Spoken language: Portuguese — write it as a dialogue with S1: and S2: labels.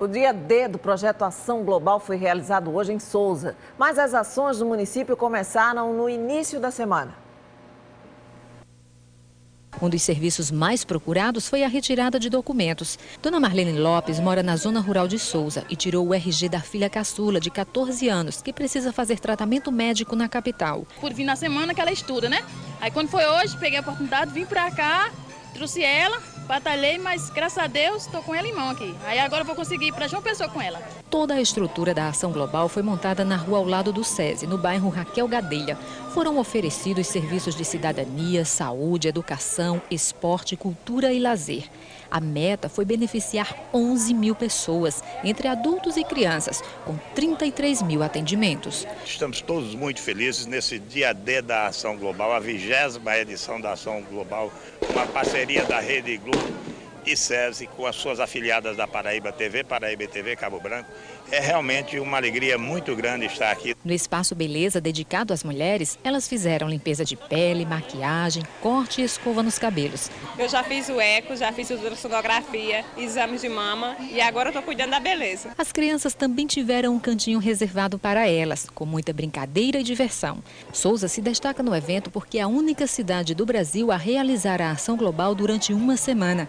S1: O dia D do projeto Ação Global foi realizado hoje em Souza, mas as ações do município começaram no início da semana.
S2: Um dos serviços mais procurados foi a retirada de documentos. Dona Marlene Lopes mora na zona rural de Souza e tirou o RG da filha caçula, de 14 anos, que precisa fazer tratamento médico na capital.
S3: Por vir na semana que ela estuda, né? Aí quando foi hoje, peguei a oportunidade, vim pra cá, trouxe ela, batalhei, mas graças a Deus estou com ela em mão aqui. Aí agora vou conseguir ir para João Pessoa com ela.
S2: Toda a estrutura da ação global foi montada na rua ao lado do SESI, no bairro Raquel Gadelha. Foram oferecidos serviços de cidadania, saúde, educação, esporte, cultura e lazer. A meta foi beneficiar 11 mil pessoas, entre adultos e crianças, com 33 mil atendimentos.
S4: Estamos todos muito felizes nesse dia D da Ação Global, a vigésima edição da Ação Global, uma parceria da Rede Globo e SESI com as suas afiliadas da Paraíba TV, Paraíba TV Cabo Branco. É realmente uma alegria muito grande estar aqui.
S2: No espaço Beleza dedicado às mulheres, elas fizeram limpeza de pele, maquiagem, corte e escova nos cabelos.
S5: Eu já fiz o eco, já fiz ultrassonografia, exames de mama e agora estou cuidando da beleza.
S2: As crianças também tiveram um cantinho reservado para elas, com muita brincadeira e diversão. Souza se destaca no evento porque é a única cidade do Brasil a realizar a ação global durante uma semana.